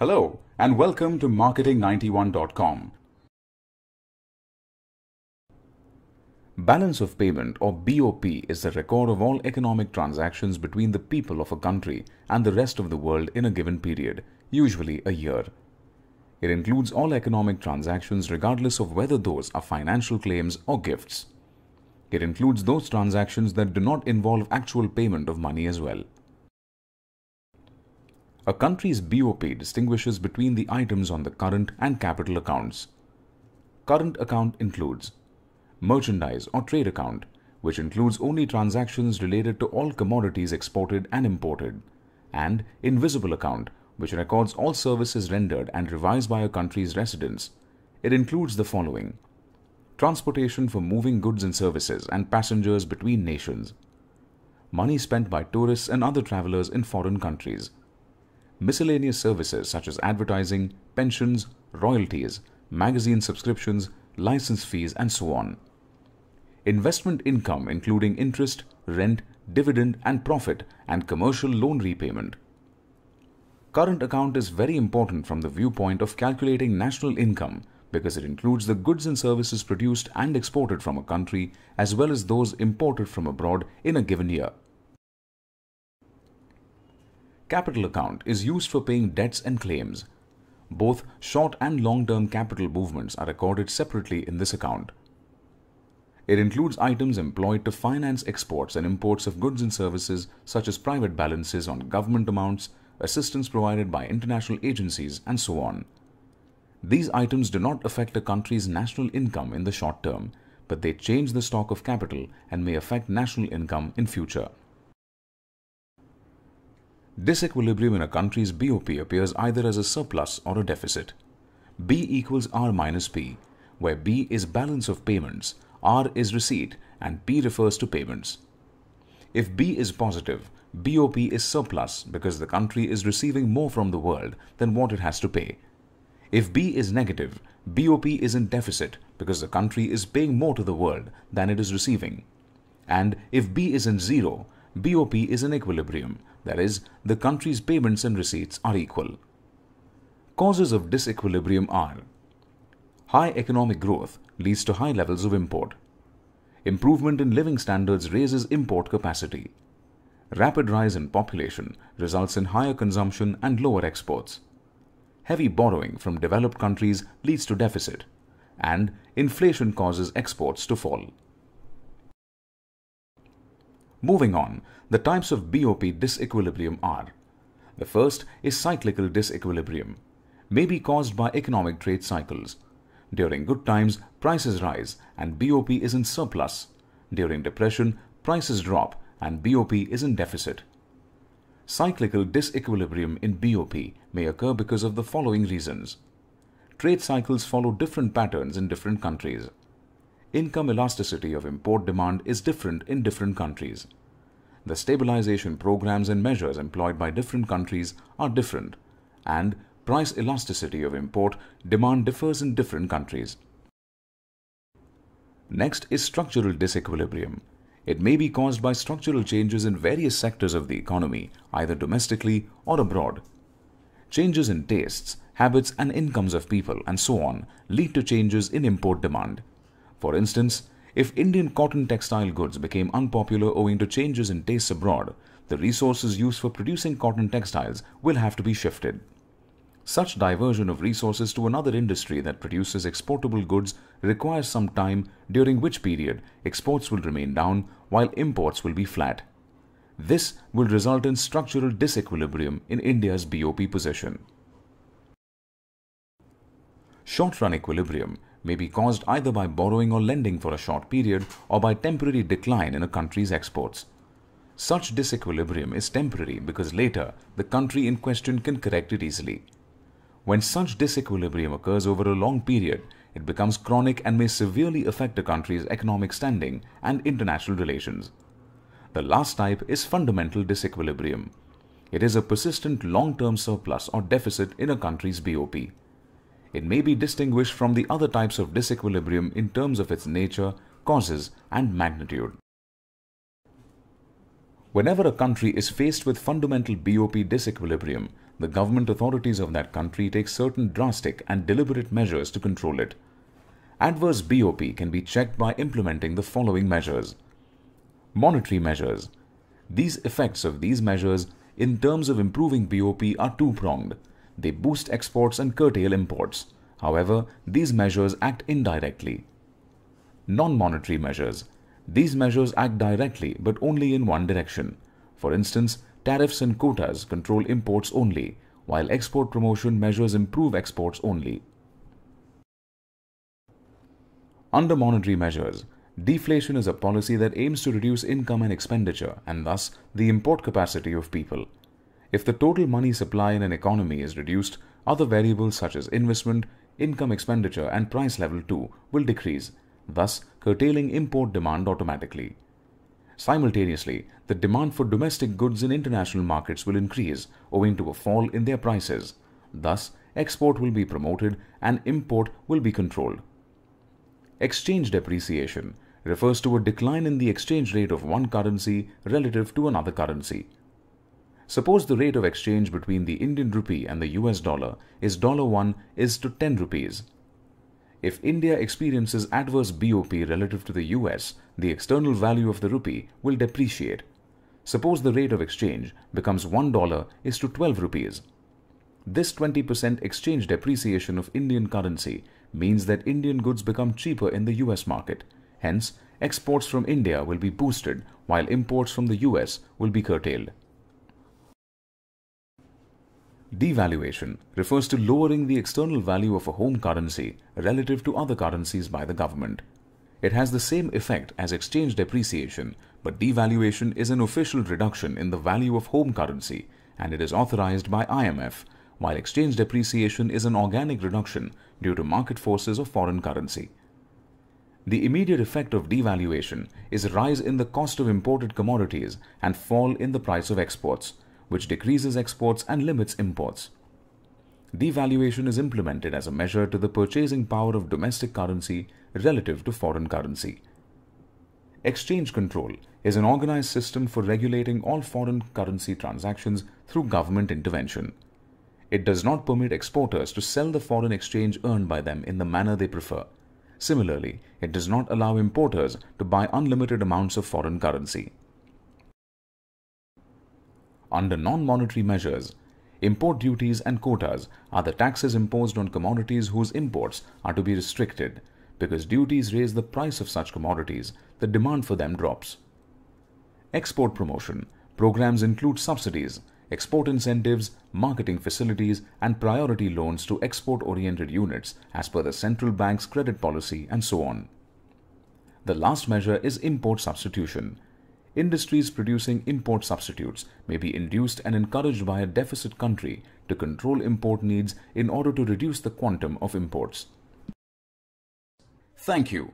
Hello and welcome to marketing91.com. Balance of payment or BOP is the record of all economic transactions between the people of a country and the rest of the world in a given period, usually a year. It includes all economic transactions regardless of whether those are financial claims or gifts. It includes those transactions that do not involve actual payment of money as well. A country's BOP distinguishes between the items on the current and capital accounts. Current account includes merchandise or trade account, which includes only transactions related to all commodities exported and imported, and invisible account, which records all services rendered and revised by a country's residents. It includes the following transportation for moving goods and services and passengers between nations, money spent by tourists and other travelers in foreign countries miscellaneous services such as advertising, pensions, royalties, magazine subscriptions, license fees, and so on. Investment income including interest, rent, dividend and profit and commercial loan repayment. Current account is very important from the viewpoint of calculating national income because it includes the goods and services produced and exported from a country as well as those imported from abroad in a given year. Capital account is used for paying debts and claims. Both short and long-term capital movements are recorded separately in this account. It includes items employed to finance exports and imports of goods and services such as private balances on government amounts, assistance provided by international agencies, and so on. These items do not affect a country's national income in the short term, but they change the stock of capital and may affect national income in future. Disequilibrium in a country's BOP appears either as a surplus or a deficit. B equals R minus P, where B is balance of payments, R is receipt, and P refers to payments. If B is positive, BOP is surplus because the country is receiving more from the world than what it has to pay. If B is negative, BOP is in deficit because the country is paying more to the world than it is receiving. And if B is in zero, BOP is in equilibrium that is, the country's payments and receipts are equal. Causes of disequilibrium are High economic growth leads to high levels of import. Improvement in living standards raises import capacity. Rapid rise in population results in higher consumption and lower exports. Heavy borrowing from developed countries leads to deficit. And inflation causes exports to fall. Moving on, the types of BOP disequilibrium are The first is cyclical disequilibrium, may be caused by economic trade cycles. During good times, prices rise and BOP is in surplus. During depression, prices drop and BOP is in deficit. Cyclical disequilibrium in BOP may occur because of the following reasons. Trade cycles follow different patterns in different countries income elasticity of import demand is different in different countries. The stabilization programs and measures employed by different countries are different, and price elasticity of import demand differs in different countries. Next is structural disequilibrium. It may be caused by structural changes in various sectors of the economy, either domestically or abroad. Changes in tastes, habits and incomes of people and so on lead to changes in import demand. For instance, if Indian cotton textile goods became unpopular owing to changes in tastes abroad, the resources used for producing cotton textiles will have to be shifted. Such diversion of resources to another industry that produces exportable goods requires some time during which period exports will remain down while imports will be flat. This will result in structural disequilibrium in India's BOP position. Short-run equilibrium may be caused either by borrowing or lending for a short period or by temporary decline in a country's exports. Such disequilibrium is temporary because later the country in question can correct it easily. When such disequilibrium occurs over a long period, it becomes chronic and may severely affect a country's economic standing and international relations. The last type is fundamental disequilibrium. It is a persistent long-term surplus or deficit in a country's BOP. It may be distinguished from the other types of disequilibrium in terms of its nature, causes, and magnitude. Whenever a country is faced with fundamental BOP disequilibrium, the government authorities of that country take certain drastic and deliberate measures to control it. Adverse BOP can be checked by implementing the following measures. Monetary measures. These effects of these measures in terms of improving BOP are two-pronged. They boost exports and curtail imports. However, these measures act indirectly. Non-monetary measures. These measures act directly but only in one direction. For instance, tariffs and quotas control imports only, while export promotion measures improve exports only. Under monetary measures, deflation is a policy that aims to reduce income and expenditure and thus the import capacity of people. If the total money supply in an economy is reduced, other variables such as investment, income expenditure and price level too will decrease, thus curtailing import demand automatically. Simultaneously, the demand for domestic goods in international markets will increase owing to a fall in their prices. Thus, export will be promoted and import will be controlled. Exchange depreciation refers to a decline in the exchange rate of one currency relative to another currency. Suppose the rate of exchange between the Indian rupee and the US dollar is dollar $1 is to 10 rupees. If India experiences adverse BOP relative to the US, the external value of the rupee will depreciate. Suppose the rate of exchange becomes $1 is to 12 rupees. This 20% exchange depreciation of Indian currency means that Indian goods become cheaper in the US market. Hence, exports from India will be boosted while imports from the US will be curtailed. Devaluation refers to lowering the external value of a home currency relative to other currencies by the government. It has the same effect as exchange depreciation, but devaluation is an official reduction in the value of home currency and it is authorized by IMF, while exchange depreciation is an organic reduction due to market forces of foreign currency. The immediate effect of devaluation is a rise in the cost of imported commodities and fall in the price of exports, which decreases exports and limits imports. Devaluation is implemented as a measure to the purchasing power of domestic currency relative to foreign currency. Exchange control is an organized system for regulating all foreign currency transactions through government intervention. It does not permit exporters to sell the foreign exchange earned by them in the manner they prefer. Similarly, it does not allow importers to buy unlimited amounts of foreign currency. Under non-monetary measures, import duties and quotas are the taxes imposed on commodities whose imports are to be restricted. Because duties raise the price of such commodities, the demand for them drops. Export promotion programs include subsidies, export incentives, marketing facilities, and priority loans to export-oriented units as per the central bank's credit policy and so on. The last measure is import substitution, Industries producing import substitutes may be induced and encouraged by a deficit country to control import needs in order to reduce the quantum of imports. Thank you.